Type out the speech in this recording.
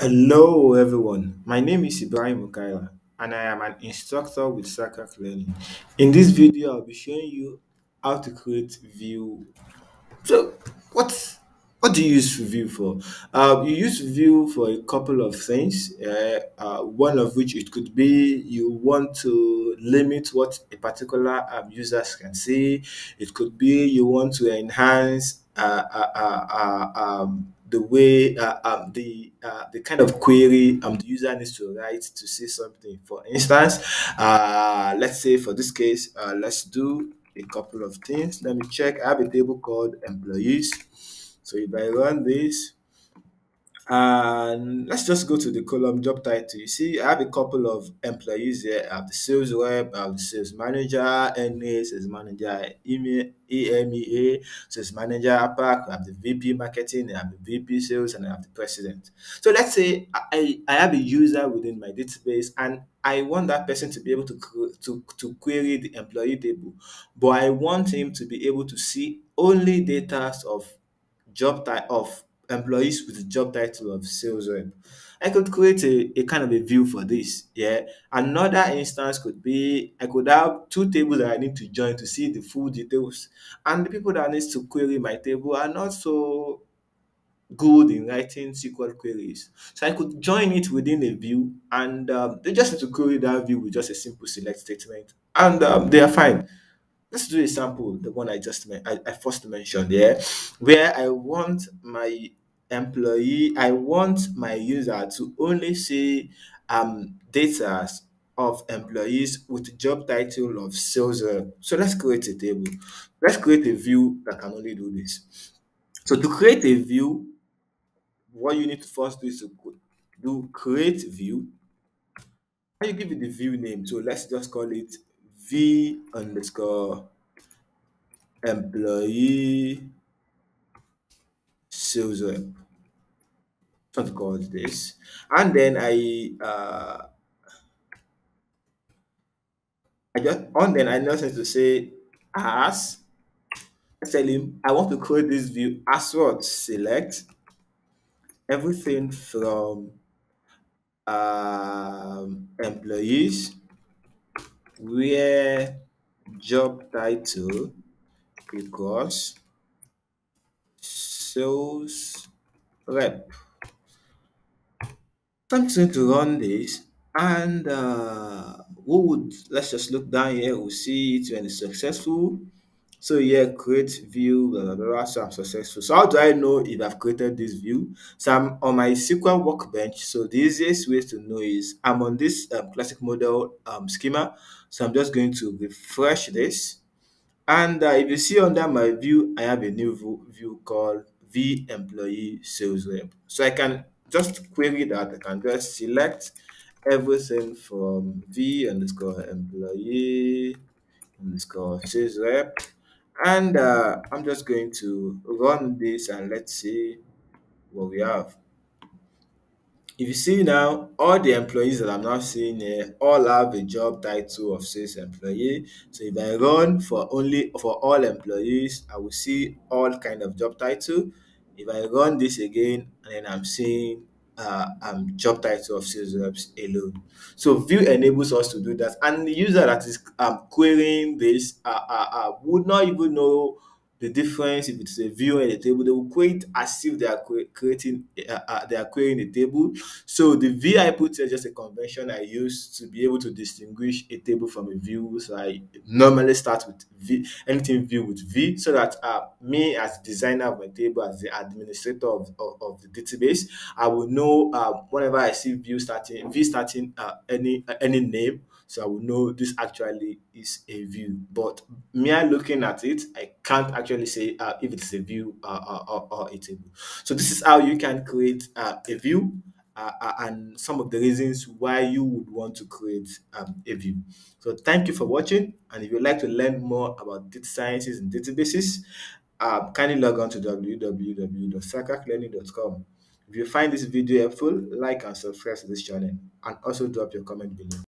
Hello, everyone. My name is Ibrahim Mukaila, and I am an instructor with Zacrac Learning. In this video, I'll be showing you how to create view. So, what what do you use view for? Uh, you use view for a couple of things. Uh, uh, one of which it could be you want to limit what a particular um, users can see. It could be you want to enhance uh, uh, uh, um, the way uh, um, the uh, the kind of query um, the user needs to write to see something. For instance, uh, let's say for this case, uh, let's do a couple of things. Let me check. I have a table called employees. So if I run this, and let's just go to the column job title. You see, I have a couple of employees here. I have the sales rep, I have the sales manager, NA, sales manager, EMEA, sales manager, APAC, I have the VP marketing, I have the VP sales, and I have the president. So let's say I, I have a user within my database and I want that person to be able to, to, to query the employee table, but I want him to be able to see only data of job type of employees with the job title of sales rep. I could create a, a kind of a view for this. Yeah. Another instance could be I could have two tables that I need to join to see the full details. And the people that needs to query my table are not so good in writing SQL queries. So I could join it within a view and um, they just need to query that view with just a simple select statement and um, they are fine let's do a sample, the one I just I, I first mentioned there, where I want my employee, I want my user to only see um data of employees with job title of sales rep. So let's create a table. Let's create a view that can only do this. So to create a view, what you need to first do is to do create view. And you give it the view name. So let's just call it v underscore employee sales rep. What call this, and then I uh, I just on then I noticed to say as I tell him I want to create this view as what select everything from um, employees where job title equals sales rep. I'm going to run this and uh, we would let's just look down here. We'll see it when it's successful. So yeah, create view blah, blah, blah, so i'm successful. So how do i know if i've created this view? So i'm on MySQL Workbench. So the easiest way to know is i'm on this um, classic model um, schema. So i'm just going to refresh this. And uh, if you see under my view i have a new view called v employee sales rep. So i can just query that. I can just select everything from v underscore employee underscore sales rep. And uh, I'm just going to run this and let's see what we have. If you see now, all the employees that I'm now seeing here all have a job title of sales employee. So if I run for only for all employees, I will see all kind of job title. If I run this again, and then I'm seeing uh, um, job title of sales reps alone. So View enables us to do that, and the user that is um, querying this uh, uh, uh, would not even know the difference if it's a view and a table they will create as if they are creating uh, uh, they are querying a table so the v i put is just a convention i use to be able to distinguish a table from a view so i normally start with v anything view with v so that uh, me as designer of my table as the administrator of, of, of the database i will know uh, whenever i see view starting v starting uh, any uh, any name so I will know this actually is a view. But me looking at it, I can't actually say uh, if it's a view uh, or, or, a table. So this is how you can create uh, a view uh, uh, and some of the reasons why you would want to create um, a view. So thank you for watching. And if you'd like to learn more about data sciences and databases, uh, kindly log on to www.zacraclearning.com. If you find this video helpful, like and subscribe to this channel and also drop your comment below.